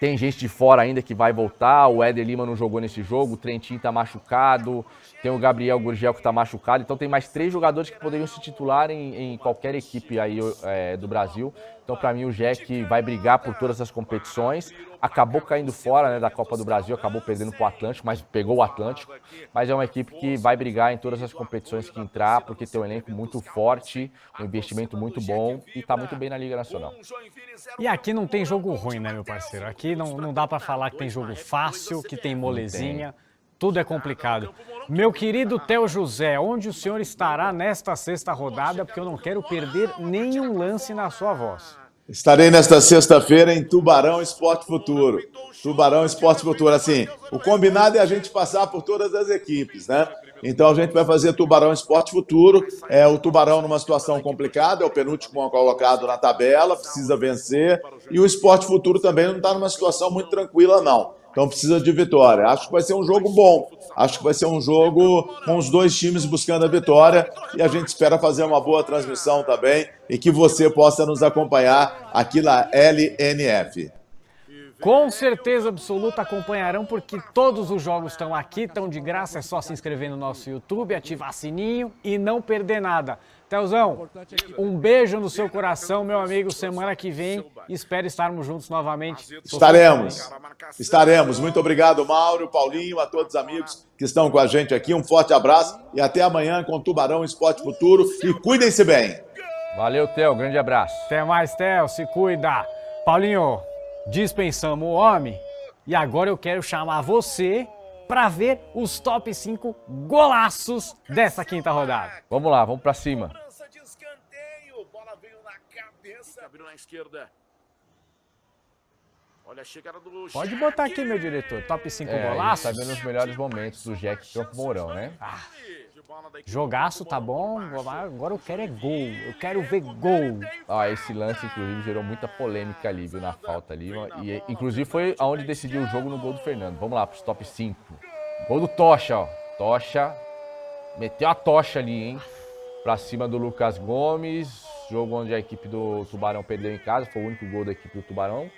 tem gente de fora ainda que vai voltar. O Éder Lima não jogou nesse jogo. O Trentin tá machucado. Tem o Gabriel Gurgel que tá machucado. Então tem mais três jogadores que poderiam se titular em, em qualquer equipe aí é, do Brasil. Então para mim o Jack vai brigar por todas as competições. Acabou caindo fora né, da Copa do Brasil, acabou perdendo para o Atlântico, mas pegou o Atlântico. Mas é uma equipe que vai brigar em todas as competições que entrar, porque tem um elenco muito forte, um investimento muito bom e está muito bem na Liga Nacional. E aqui não tem jogo ruim, né, meu parceiro? Aqui não, não dá pra falar que tem jogo fácil, que tem molezinha. Tudo é complicado. Meu querido Theo José, onde o senhor estará nesta sexta rodada? Porque eu não quero perder nenhum lance na sua voz. Estarei nesta sexta-feira em Tubarão Esporte Futuro. Tubarão Esporte Futuro. Assim, o combinado é a gente passar por todas as equipes, né? Então a gente vai fazer Tubarão Esporte Futuro. É o Tubarão numa situação complicada, é o penúltimo colocado na tabela, precisa vencer. E o Esporte Futuro também não está numa situação muito tranquila, não. Então precisa de vitória. Acho que vai ser um jogo bom. Acho que vai ser um jogo com os dois times buscando a vitória. E a gente espera fazer uma boa transmissão também e que você possa nos acompanhar aqui na LNF. Com certeza absoluta acompanharão, porque todos os jogos estão aqui, estão de graça. É só se inscrever no nosso YouTube, ativar sininho e não perder nada. Telzão, um beijo no seu coração, meu amigo. Semana que vem, espero estarmos juntos novamente. Estaremos. Estaremos. Muito obrigado, Mauro, Paulinho, a todos os amigos que estão com a gente aqui. Um forte abraço e até amanhã com Tubarão Esporte Futuro. E cuidem-se bem. Valeu, Theo. Grande abraço. Até mais, Theo. Se cuida. Paulinho, dispensamos o homem e agora eu quero chamar você para ver os top 5 golaços dessa quinta rodada. Vamos lá, vamos para cima. de escanteio. Bola veio na cabeça. Abriu na esquerda. Olha a chegada do Pode botar aqui, meu diretor. Top 5 É, golaços. a gente tá vendo os melhores momentos do Jack Campo Mourão, né? Jogaço tá bom, agora eu quero é gol. Eu quero ver gol. Ó, esse lance, inclusive, gerou muita polêmica ali, viu, na falta ali. E, inclusive, foi aonde decidiu o jogo no gol do Fernando. Vamos lá, pros top 5. Gol do Tocha, ó. Tocha. Meteu a tocha ali, hein? Pra cima do Lucas Gomes. Jogo onde a equipe do Tubarão perdeu em casa. Foi o único gol da equipe do Tubarão.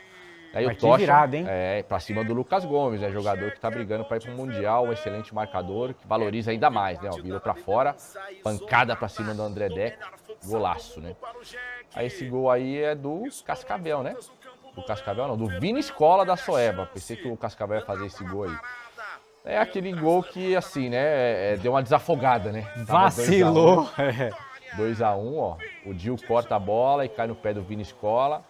Aí Mas o Tocha, virada, hein? É, pra cima do Lucas Gomes, né? Jogador que tá brigando pra ir pro Mundial, um excelente marcador, que valoriza ainda mais, né? Ó, virou pra fora, pancada pra cima do André Deco, golaço, né? Aí esse gol aí é do Cascavel, né? Do Cascavel não, do Vini Escola da Soeba. Pensei que o Cascavel ia fazer esse gol aí. É aquele gol que, assim, né? é- é- deu uma desafogada, né? Tava Vacilou. <laughs> 2x1, ó. O Dil corta a bola e cai no pé do Vini Escola.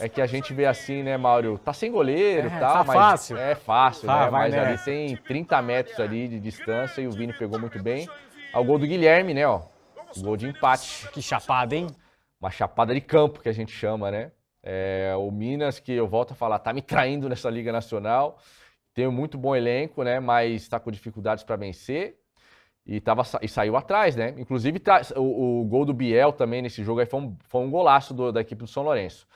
É que a gente vê assim, né, Mauro? Tá sem goleiro e É, tal, tá mas fácil. é fácil, Ah, né? vai Mas ali nessa. tem 30 metros ali de distância e o Vini pegou muito bem. Ao gol do Guilherme, né, ó. Gol de empate. Que chapada, hein? Uma chapada de campo que a gente chama, né? É, o Minas, que eu volto a falar, tá me traindo nessa Liga Nacional. Tem um muito bom elenco, né? Mas está com dificuldades para vencer. E, tava, e saiu atrás, né? Inclusive, tá- o, o gol do Biel também nesse jogo aí foi um, foi um golaço do- da equipe do São Lourenço.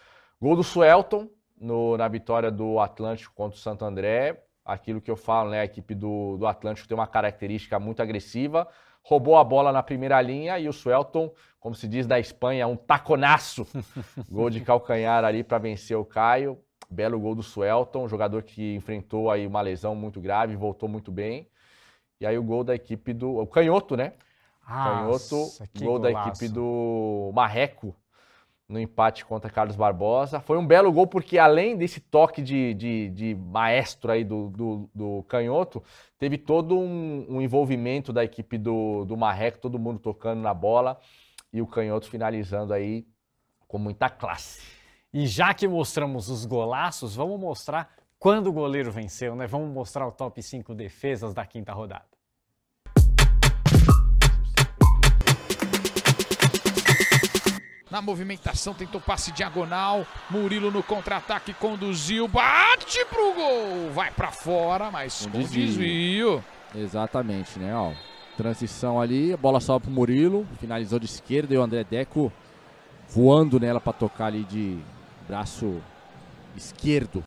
Gol do Suelton no- na vitória do Atlântico contra o Santo André. Aquilo que eu falo, né? A equipe do, do Atlântico tem uma característica muito agressiva, roubou a bola na primeira linha e o Suelton, como se diz da Espanha, um taconaço. <laughs> gol de calcanhar ali para vencer o Caio. Belo gol do Suelton, jogador que enfrentou aí uma lesão muito grave, voltou muito bem. E aí o gol da equipe do. O canhoto, né? Canhoto, Nossa, que gol da golaço. equipe do Marreco no empate contra Carlos Barbosa. Foi um belo gol porque além desse toque de, de, de maestro aí do, do, do Canhoto, teve todo um, um envolvimento da equipe do, do Marreco, todo mundo tocando na bola e o Canhoto finalizando aí com muita classe. E já que mostramos os golaços, vamos mostrar quando o goleiro venceu, né? Vamos mostrar o top 5 defesas da quinta rodada. Na movimentação, tentou passe diagonal. Murilo no contra-ataque conduziu. Bate pro gol. Vai pra fora, mas Um com desvio. desvio. Exatamente, né? Ó, transição ali, a bola sobe pro Murilo, finalizou de esquerda e o André Deco voando nela pra tocar ali de braço esquerdo.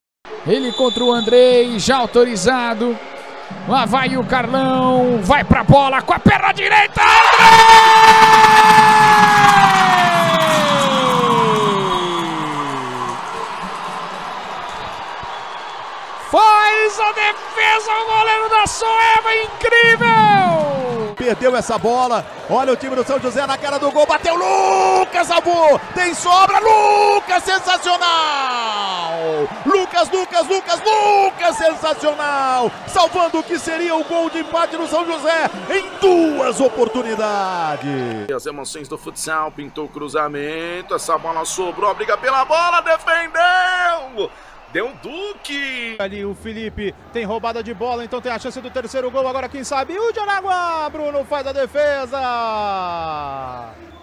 Ele contra o Andrei, já autorizado. Lá vai o Carlão. Vai pra bola com a perna direita. Faz a defesa, o goleiro da Soeva, incrível! Perdeu essa bola. Olha o time do São José na cara do gol. Bateu Lucas, salvou. Tem sobra. Lucas, sensacional. Lucas, Lucas, Lucas, Lucas, sensacional. Salvando o que seria o gol de empate do São José em duas oportunidades. As emoções do futsal, pintou o cruzamento, essa bola sobrou, briga pela bola, defendeu! Deu um Duque! Ali o Felipe tem roubada de bola, então tem a chance do terceiro gol. Agora quem sabe o Jaraguá. Bruno faz a defesa.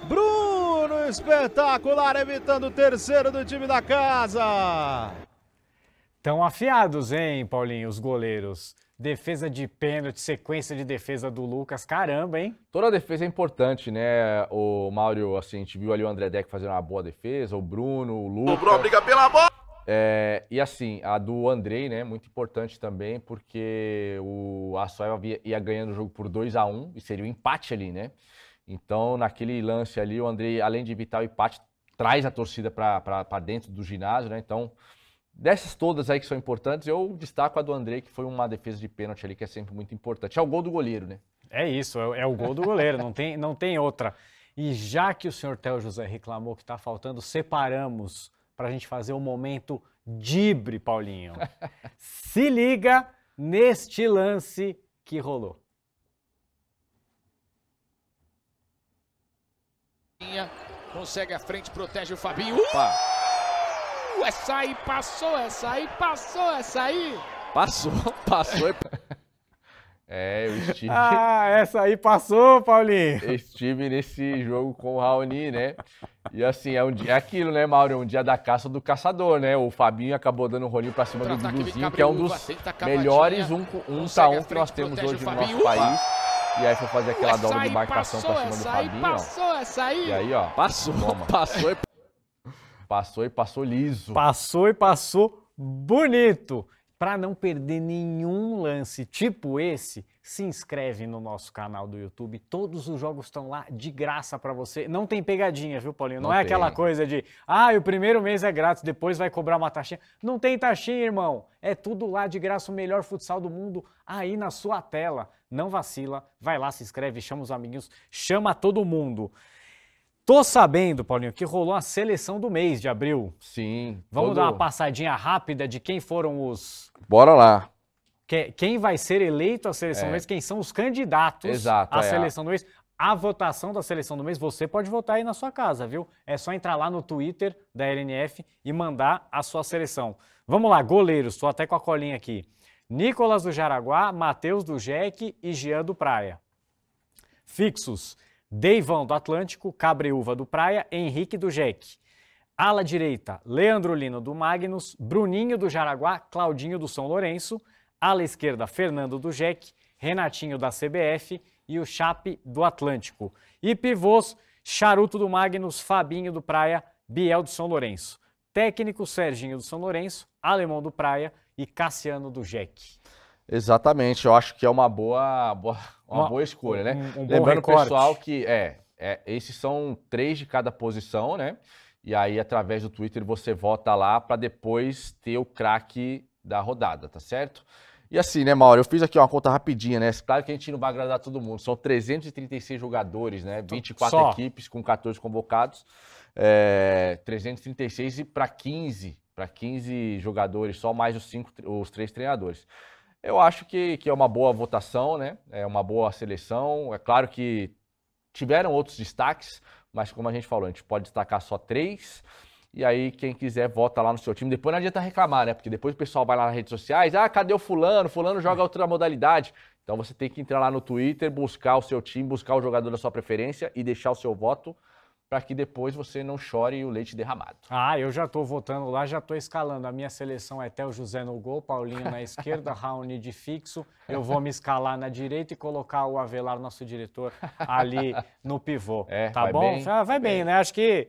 Bruno espetacular, evitando o terceiro do time da casa. Tão afiados, hein, Paulinho, os goleiros. Defesa de pênalti, sequência de defesa do Lucas. Caramba, hein? Toda a defesa é importante, né? O Mauro, assim, a gente viu ali o André Deck fazendo uma boa defesa, o Bruno, o Lucas. Sobrou a briga pela bola! É, e assim, a do Andrei, né, muito importante também, porque o Açoel havia- ia ganhando o jogo por 2 a 1 e seria o empate ali, né? Então, naquele lance ali, o Andrei, além de evitar o empate, traz a torcida para dentro do ginásio, né? Então, dessas todas aí que são importantes, eu destaco a do Andrei, que foi uma defesa de pênalti ali, que é sempre muito importante. É o gol do goleiro, né? É isso, é, é o gol do goleiro, não tem, não tem outra. E já que o senhor Theo José reclamou que está faltando, separamos para a gente fazer o momento dibre, Paulinho. <laughs> Se liga neste lance que rolou. Consegue a frente, protege o Fabinho. Uh, essa aí passou, essa aí passou, essa aí. Passou, passou. É, eu estive, <laughs> Ah, essa aí passou, Paulinho. estive nesse jogo com o Raoni, né? E assim, é, um dia, é aquilo, né, Mauro? É um dia da caça do caçador, né? O Fabinho acabou dando um rolinho pra cima do Duduzinho, que é um dos cavadinha, melhores um, um tá a um que nós temos hoje no nosso país. E aí foi fazer aquela dobra de marcação passou, pra cima do Fabinho, passou, essa aí. E aí, ó. Passou, Toma. passou e Passou e passou liso. Passou e passou bonito. Para não perder nenhum lance tipo esse, se inscreve no nosso canal do YouTube. Todos os jogos estão lá de graça para você. Não tem pegadinha, viu, Paulinho? Não, Não é tem. aquela coisa de, ah, o primeiro mês é grátis, depois vai cobrar uma taxinha. Não tem taxinha, irmão. É tudo lá de graça, o melhor futsal do mundo aí na sua tela. Não vacila, vai lá, se inscreve, chama os amiguinhos, chama todo mundo. Tô sabendo, Paulinho, que rolou a seleção do mês de abril. Sim. Vamos todo- dar uma passadinha rápida de quem foram os. Bora lá. que- Quem vai ser eleito à seleção É. do mês, quem são os candidatos Exato, à é. seleção do mês. A votação da seleção do mês, você pode votar aí na sua casa, viu? É só entrar lá no Twitter da LNF e mandar a sua seleção. Vamos lá, goleiros, estou até com a colinha aqui. Nicolas do Jaraguá, Matheus do Jeque e Jean do Praia. Fixos: Deivão do Atlântico, Cabreúva do Praia, Henrique do Jeque. Ala direita: Leandro Lino do Magnus, Bruninho do Jaraguá, Claudinho do São Lourenço. Ala esquerda: Fernando do Jeque, Renatinho da CBF e o Chape do Atlântico. E pivôs: Charuto do Magnus, Fabinho do Praia, Biel do São Lourenço. Técnico: Serginho do São Lourenço, Alemão do Praia e Cassiano do Jeque. Exatamente, eu acho que é uma boa, boa- uma, Uma- boa escolha, né? um- um Lembrando, pessoal, que é, é, esses são três de cada posição, né? E aí, através do Twitter, você vota lá para depois ter o craque da rodada, tá certo? E assim, né, Mauro? Eu fiz aqui uma conta rapidinha, né? Claro que a gente não vai agradar todo mundo. São 336 jogadores, né? 24 Só. equipes com 14 convocados. É, 336 e para 15, para 15 jogadores, só mais os, cinco, os três treinadores. Eu acho que, que é uma boa votação, né? É uma boa seleção. É claro que tiveram outros destaques, mas como a gente falou, a gente pode destacar só três. E aí, quem quiser, vota lá no seu time. Depois não adianta reclamar, né? Porque depois o pessoal vai lá nas redes sociais, ah, cadê o fulano? Fulano joga outra modalidade. Então você tem que entrar lá no Twitter, buscar o seu time, buscar o jogador da sua preferência e deixar o seu voto para que depois você não chore o leite derramado. Ah, eu já tô votando lá, já tô escalando. A minha seleção é Theo José no gol, Paulinho na esquerda, <laughs> Raoni de fixo. Eu vou me escalar na direita e colocar o Avelar, nosso diretor, ali <laughs> no pivô. É, tá vai bom? bem, Ah, vai bem, né? Acho que,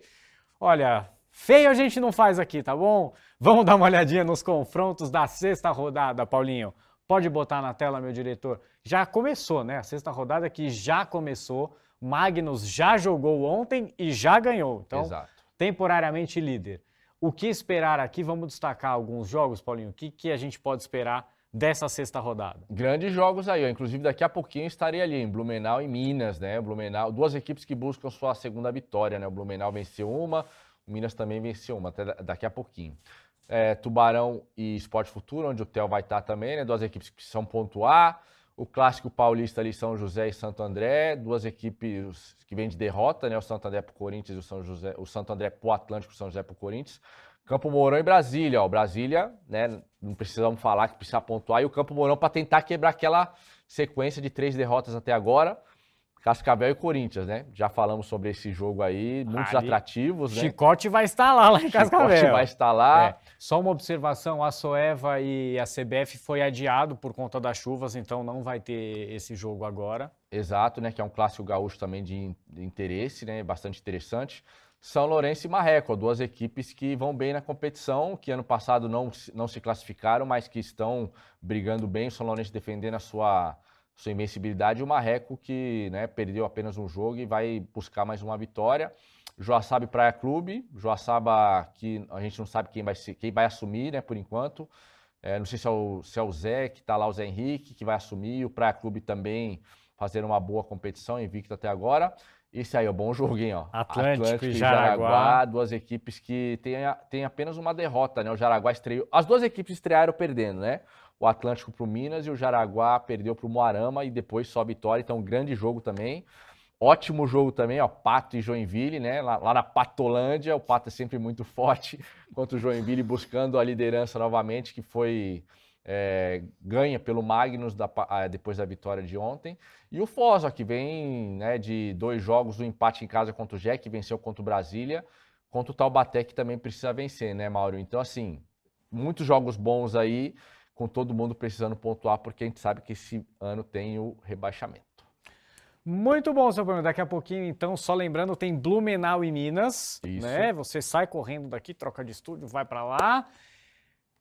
olha, feio a gente não faz aqui, tá bom? Vamos dar uma olhadinha nos confrontos da sexta rodada, Paulinho. Pode botar na tela, meu diretor. Já começou, né? A sexta rodada que já começou. Magnus já jogou ontem e já ganhou. Então, Exato. temporariamente líder. O que esperar aqui? Vamos destacar alguns jogos, Paulinho. O que, que a gente pode esperar dessa sexta rodada? Grandes jogos aí, ó. inclusive daqui a pouquinho estarei ali em Blumenau e Minas, né? Blumenau, duas equipes que buscam sua segunda vitória, né? O Blumenau venceu uma, o Minas também venceu uma, até da- daqui a pouquinho. É, Tubarão e Esporte Futuro, onde o Theo vai estar também, né? Duas equipes que precisam pontuar. O clássico paulista ali, São José e Santo André, duas equipes que vêm de derrota, né? O Santo André pro Corinthians e o São José, o Santo André pro Atlântico, o São José pro Corinthians. Campo Mourão e Brasília, ó. Brasília, né? Não precisamos falar que precisa pontuar. E o Campo Mourão para tentar quebrar aquela sequência de três derrotas até agora. Cascavel e Corinthians, né? Já falamos sobre esse jogo aí, muitos Ali, atrativos, né? Chicote vai estar lá, lá em Chicote Cascavel. vai estar lá. É, só uma observação, a Soeva e a CBF foi adiado por conta das chuvas, então não vai ter esse jogo agora. Exato, né? Que é um clássico gaúcho também de, interesse, né? Bastante interessante. São Lourenço e Marreco, duas equipes que vão bem na competição, que ano passado não, não se classificaram, mas que estão brigando bem. O São Lourenço defendendo a sua, sua invencibilidade e o Marreco que né, perdeu apenas um jogo e vai buscar mais uma vitória. Joaçaba e Praia Clube, Joaçaba que a gente não sabe quem vai, ser, quem vai assumir, né, por enquanto. É, não sei se é, o, se é o Zé, que está lá, o Zé Henrique, que vai assumir. O Praia Clube também fazendo uma boa competição, invicto até agora. Esse aí é um bom hein? Ó. Atlântico e Jaraguá. duas equipes que têm, têm apenas uma derrota, né? O Jaraguá estreou. As duas equipes estrearam perdendo, né? O Atlântico para o Minas e o Jaraguá perdeu para o Moarama e depois só vitória. Então, grande jogo também. Ótimo jogo também, ó. Pato e Joinville, né? Lá, lá na Patolândia, o Pato é sempre muito <laughs> forte contra o Joinville buscando a liderança novamente, que foi é, ganha pelo Magnus da ah, depois da vitória de ontem. E o Foz, ó, que vem né, de dois jogos, o empate em casa contra o Jack, venceu contra o Brasília, contra o Taubaté, que também precisa vencer, né, Mauro? Então, assim, muitos jogos bons aí, com todo mundo precisando pontuar, porque a gente sabe que esse ano tem o rebaixamento. Muito bom, seu Bruno. Daqui a pouquinho, então, só lembrando, tem Blumenau e Minas, Isso. né? Você sai correndo daqui, troca de estúdio, vai pra lá.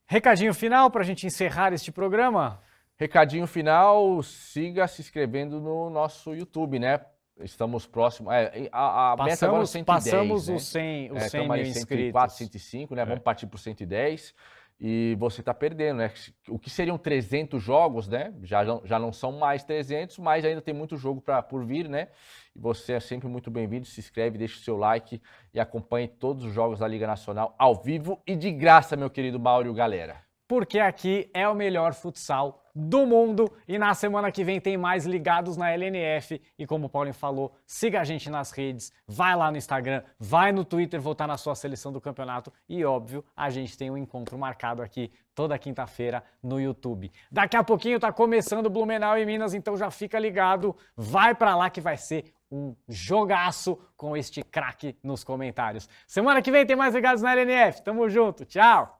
Recadinho final pra gente encerrar este programa? Recadinho final, siga se inscrevendo no nosso YouTube, né? Estamos próximos. É, a, a meta agora é Passamos, 110, passamos né? os 100, os É, 100 tamo mil aí inscritos. 104, 105, né? Vamos partir para 110. E você está perdendo, né? O que seriam 300 jogos, né? Já, não- já não são mais 300, mas ainda tem muito jogo pra, por vir, né? E você é sempre muito bem-vindo. Se inscreve, deixa o seu like e acompanhe todos os jogos da Liga Nacional ao vivo e de graça, meu querido Mauro galera. Porque aqui é o melhor futsal do mundo e na semana que vem tem mais ligados na LNF e como o Paulinho falou, siga a gente nas redes, vai lá no Instagram, vai no Twitter votar na sua seleção do campeonato e óbvio, a gente tem um encontro marcado aqui toda quinta-feira no YouTube. Daqui a pouquinho tá começando o Blumenau e Minas, então já fica ligado, vai pra lá que vai ser um jogaço com este craque nos comentários. Semana que vem tem mais ligados na LNF. Tamo junto. Tchau.